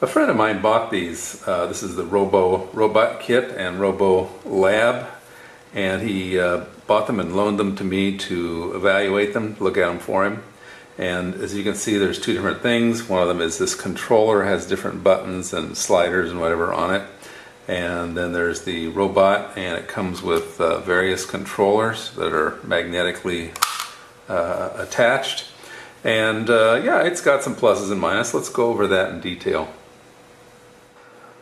A friend of mine bought these. Uh, this is the Robbo Robot Kit and Robbo Lab, and he uh, bought them and loaned them to me to evaluate them, look at them for him. And as you can see, there's two different things. One of them is this controller has different buttons and sliders and whatever on it. And then there's the robot, and it comes with uh, various controllers that are magnetically uh, attached. And uh, yeah, it's got some pluses and minuses. Let's go over that in detail.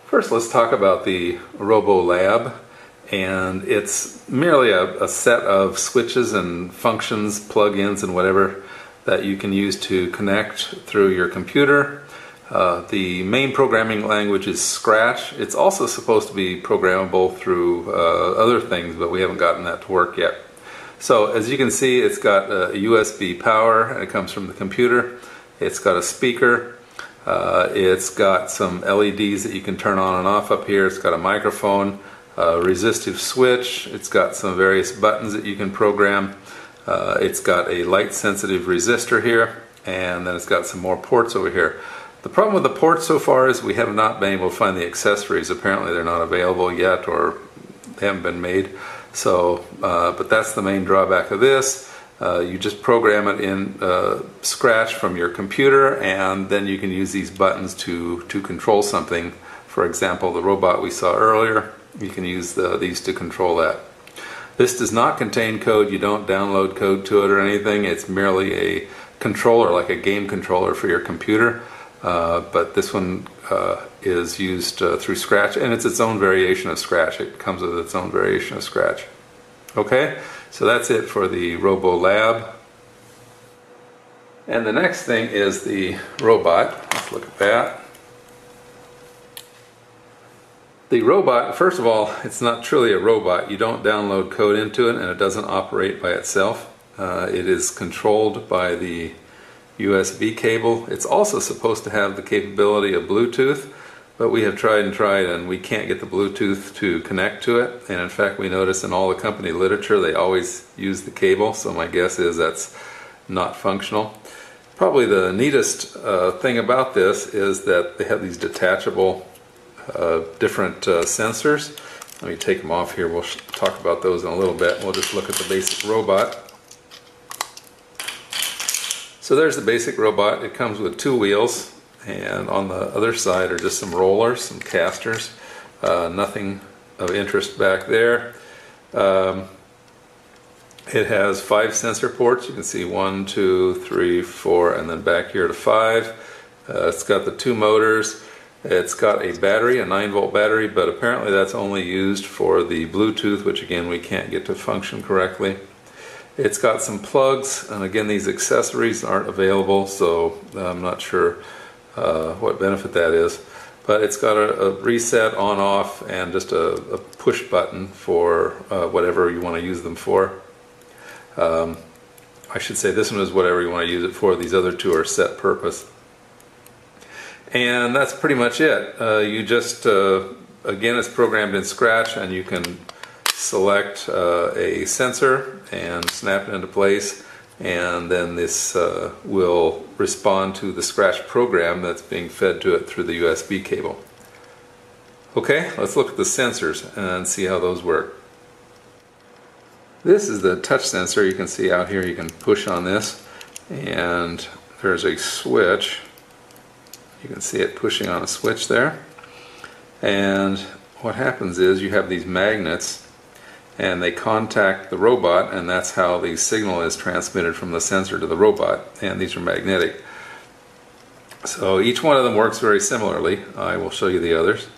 First, let's talk about the Robbo Lab. And it's merely a, a set of switches and functions, plugins, and whatever that you can use to connect through your computer. Uh, the main programming language is Scratch. It's also supposed to be programmable through uh, other things, but we haven't gotten that to work yet. So as you can see, it's got a USB power, and it comes from the computer. It's got a speaker, uh, it's got some LEDs that you can turn on and off up here. It's got a microphone, a resistive switch. It's got some various buttons that you can program. Uh, it's got a light sensitive resistor here and then it's got some more ports over here. The problem with the ports so far is we have not been able to find the accessories. Apparently they're not available yet or they haven't been made. So, uh, but that's the main drawback of this. Uh, you just program it in uh, Scratch from your computer and then you can use these buttons to, to control something. For example, the robot we saw earlier, you can use the, these to control that. This does not contain code, you don't download code to it or anything, it's merely a controller, like a game controller for your computer. Uh, but this one uh, is used uh, through Scratch and it's its own variation of Scratch. It comes with its own variation of Scratch. Okay? So that's it for the Robbo Lab. And the next thing is the robot. Let's look at that. The robot, first of all, it's not truly a robot. You don't download code into it and it doesn't operate by itself. Uh, it is controlled by the USB cable. It's also supposed to have the capability of Bluetooth, but we have tried and tried and we can't get the Bluetooth to connect to it. And in fact, we notice in all the company literature they always use the cable, so my guess is that's not functional. Probably the neatest uh, thing about this is that they have these detachable uh, different uh, sensors. Let me take them off here. We'll talk about those in a little bit. We'll just look at the basic robot. So there's the basic robot. It comes with two wheels and on the other side are just some rollers, some casters. Uh, nothing of interest back there. Um, it has five sensor ports. You can see one, two, three, four, and then back here to five. Uh, it's got the two motors. It's got a battery, a 9 volt battery, but apparently that's only used for the Bluetooth, which again we can't get to function correctly. It's got some plugs, and again these accessories aren't available, so I'm not sure uh, what benefit that is. But it's got a, a reset on off and just a, a push button for uh, whatever you want to use them for. Um, I should say this one is whatever you want to use it for. These other two are set purpose. And that's pretty much it. Uh, you just, uh, again, it's programmed in Scratch and you can select uh, a sensor and snap it into place and then this uh, will respond to the Scratch program that's being fed to it through the USB cable. Okay, let's look at the sensors and see how those work. This is the touch sensor. You can see out here you can push on this and there's a switch. You can see it pushing on a switch there. And what happens is you have these magnets and they contact the robot and that's how the signal is transmitted from the sensor to the robot and these are magnetic. So each one of them works very similarly. I will show you the others.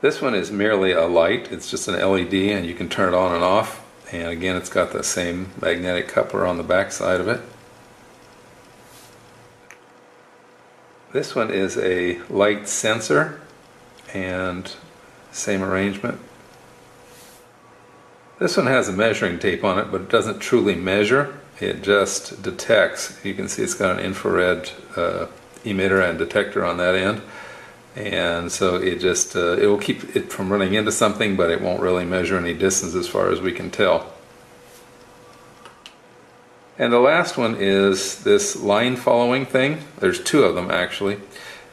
This one is merely a light. It's just an LED and you can turn it on and off. And again it's got the same magnetic coupler on the back side of it. This one is a light sensor and same arrangement this one has a measuring tape on it, but it doesn't truly measure. It just detects. You can see it's got an infrared uh, emitter and detector on that end. And so it just, uh, it will keep it from running into something, but it won't really measure any distance as far as we can tell. And the last one is this line following thing. There's two of them actually.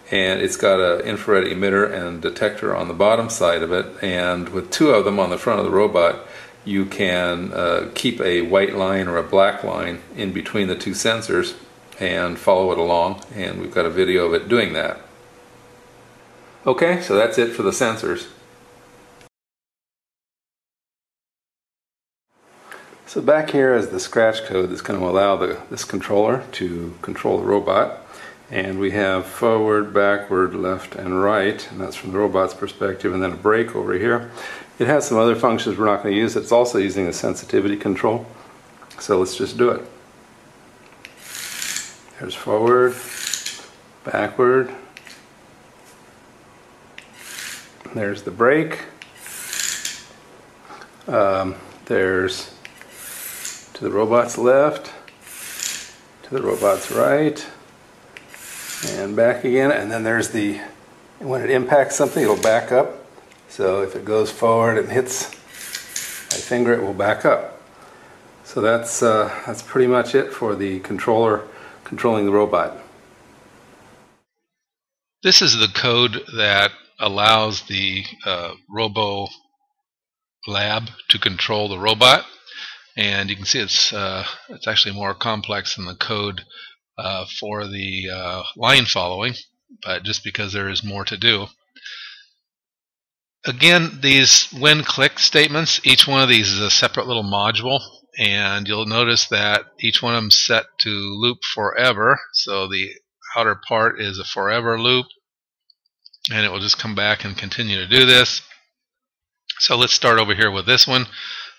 And it's got an infrared emitter and detector on the bottom side of it. And with two of them on the front of the robot, you can uh, keep a white line or a black line in between the two sensors and follow it along. And we've got a video of it doing that. Okay, so that's it for the sensors. So back here is the scratch code that's going to allow the, this controller to control the robot. And we have forward, backward, left, and right, and that's from the robot's perspective, and then a brake over here. It has some other functions we're not going to use. It's also using a sensitivity control. So let's just do it. There's forward, backward. There's the brake. Um, there's to the robot's left, to the robot's right, and back again. And then there's the, when it impacts something, it'll back up. So if it goes forward and hits my finger, it will back up. So that's, uh, that's pretty much it for the controller controlling the robot. This is the code that allows the uh, Robbo Lab to control the robot and you can see it's uh, it's actually more complex than the code uh, for the uh, line following but just because there is more to do. Again these when click statements each one of these is a separate little module and you'll notice that each one of them set to loop forever. So the outer part is a forever loop and it will just come back and continue to do this. So let's start over here with this one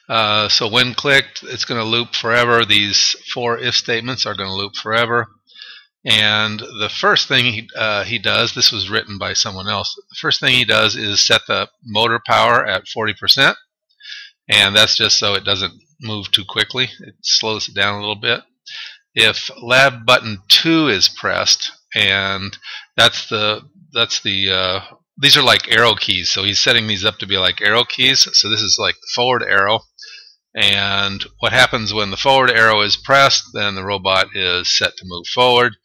uh, so when clicked, it's going to loop forever. These four if statements are going to loop forever. And the first thing he, uh, he does, this was written by someone else, the first thing he does is set the motor power at 40%. And that's just so it doesn't move too quickly. It slows it down a little bit. If lab button 2 is pressed, and that's the that's the uh, these are like arrow keys. So he's setting these up to be like arrow keys. So this is like the forward arrow. And what happens when the forward arrow is pressed, then the robot is set to move forward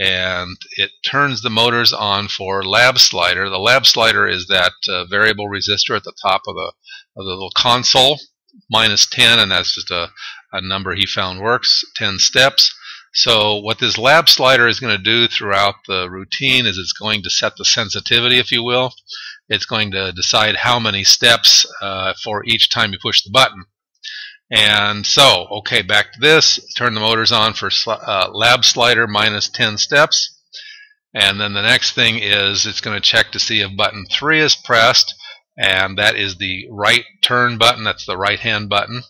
and it turns the motors on for lab slider. The lab slider is that uh, variable resistor at the top of the, of the little console, minus 10, and that's just a, a number he found works, 10 steps. So what this lab slider is going to do throughout the routine is it's going to set the sensitivity, if you will. It's going to decide how many steps uh, for each time you push the button. And so, okay, back to this. Turn the motors on for uh, lab slider minus 10 steps. And then the next thing is it's going to check to see if button 3 is pressed. And that is the right turn button. That's the right hand button.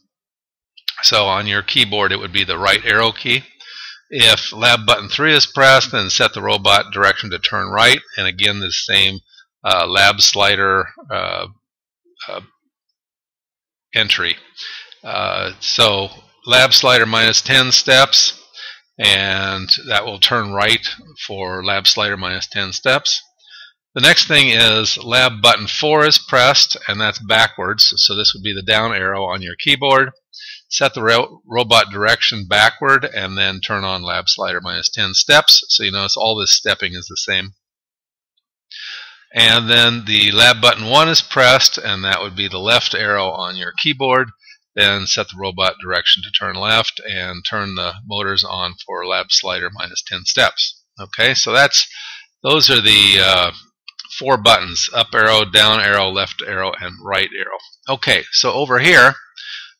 So on your keyboard, it would be the right arrow key. If lab button 3 is pressed, then set the robot direction to turn right. And again, the same uh, lab slider uh, uh entry. Uh, so lab slider minus 10 steps and that will turn right for lab slider minus 10 steps. The next thing is lab button 4 is pressed and that's backwards so this would be the down arrow on your keyboard. Set the ro robot direction backward and then turn on lab slider minus 10 steps so you notice all this stepping is the same. And then the lab button 1 is pressed and that would be the left arrow on your keyboard then set the robot direction to turn left and turn the motors on for lab slider minus 10 steps. Okay, so that's those are the uh, four buttons, up arrow, down arrow, left arrow, and right arrow. Okay, so over here,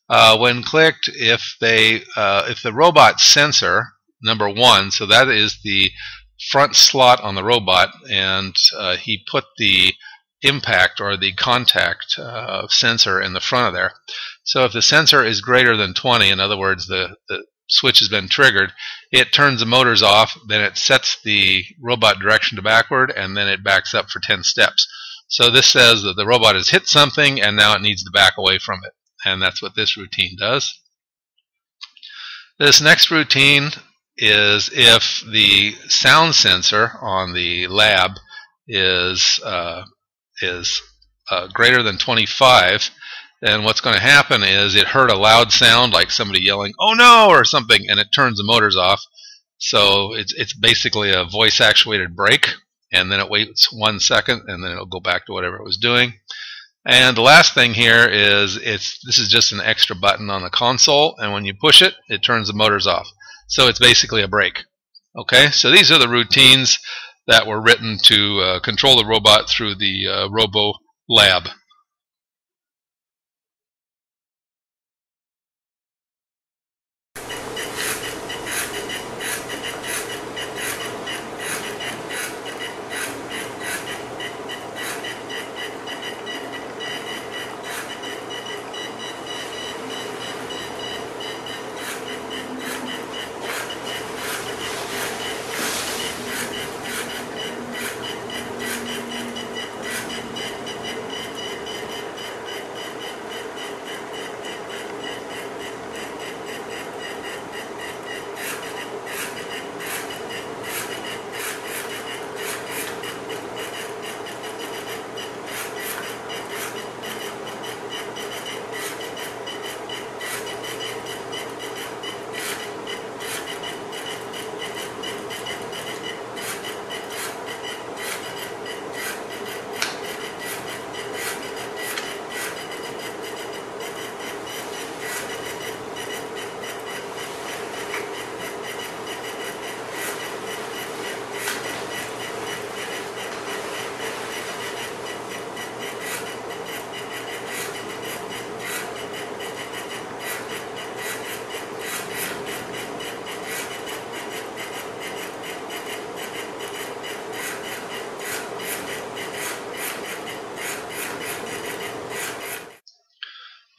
uh, when clicked, if they uh, if the robot sensor, number one, so that is the front slot on the robot, and uh, he put the impact or the contact uh, sensor in the front of there. So if the sensor is greater than 20, in other words, the, the switch has been triggered, it turns the motors off, then it sets the robot direction to backward, and then it backs up for 10 steps. So this says that the robot has hit something, and now it needs to back away from it. And that's what this routine does. This next routine is if the sound sensor on the lab is uh, is uh, greater than 25, then what's going to happen is it heard a loud sound like somebody yelling, oh no, or something, and it turns the motors off. So it's, it's basically a voice actuated brake, and then it waits one second, and then it'll go back to whatever it was doing. And the last thing here is it's this is just an extra button on the console, and when you push it, it turns the motors off. So it's basically a brake. Okay, so these are the routines that were written to uh, control the robot through the uh, Robbo Lab.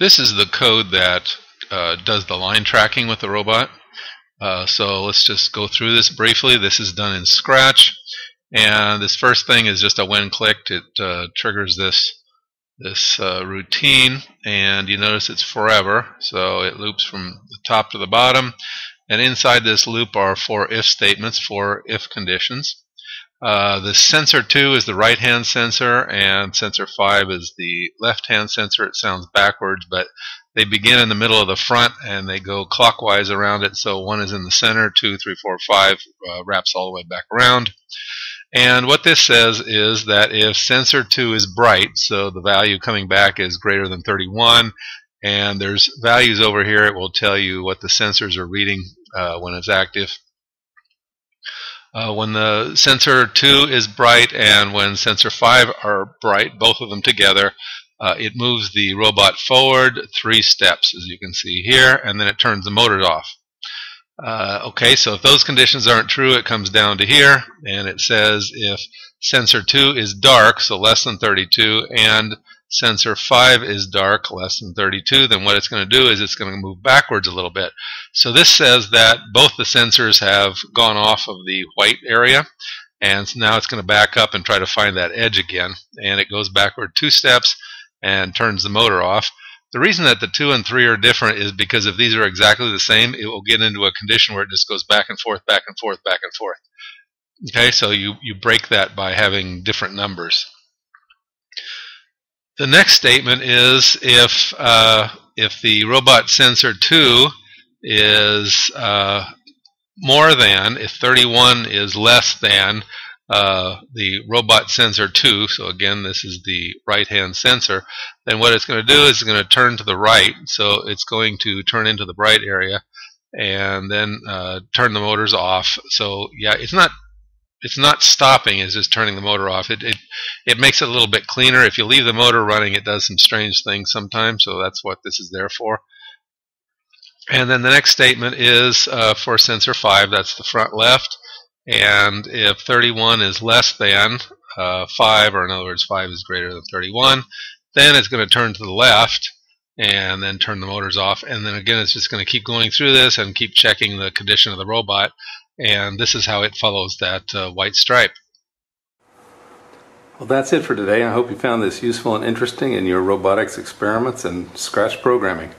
This is the code that uh, does the line tracking with the robot. Uh, so let's just go through this briefly. This is done in Scratch. And this first thing is just a when clicked, it uh, triggers this this uh, routine and you notice it's forever so it loops from the top to the bottom and inside this loop are four if statements four if conditions uh, the sensor 2 is the right hand sensor, and sensor 5 is the left hand sensor. It sounds backwards, but they begin in the middle of the front and they go clockwise around it. So one is in the center, two, three, four, five, uh, wraps all the way back around. And what this says is that if sensor 2 is bright, so the value coming back is greater than 31, and there's values over here, it will tell you what the sensors are reading uh, when it's active. Uh, when the sensor 2 is bright and when sensor 5 are bright, both of them together, uh, it moves the robot forward three steps, as you can see here, and then it turns the motors off. Uh, okay, so if those conditions aren't true, it comes down to here, and it says if sensor 2 is dark, so less than 32, and sensor 5 is dark, less than 32, then what it's going to do is it's going to move backwards a little bit. So this says that both the sensors have gone off of the white area, and now it's going to back up and try to find that edge again. And it goes backward two steps and turns the motor off. The reason that the 2 and 3 are different is because if these are exactly the same, it will get into a condition where it just goes back and forth, back and forth, back and forth. Okay, so you, you break that by having different numbers. The next statement is if uh, if the robot sensor 2 is uh, more than, if 31 is less than uh, the robot sensor 2, so again this is the right hand sensor, then what it's going to do is it's going to turn to the right, so it's going to turn into the bright area and then uh, turn the motors off. So yeah, it's not it's not stopping, it's just turning the motor off. It, it, it makes it a little bit cleaner. If you leave the motor running, it does some strange things sometimes, so that's what this is there for. And then the next statement is uh, for sensor 5, that's the front left. And if 31 is less than uh, 5, or in other words, 5 is greater than 31, then it's going to turn to the left and then turn the motors off. And then again, it's just going to keep going through this and keep checking the condition of the robot and this is how it follows that uh, white stripe. Well, that's it for today. I hope you found this useful and interesting in your robotics experiments and Scratch programming.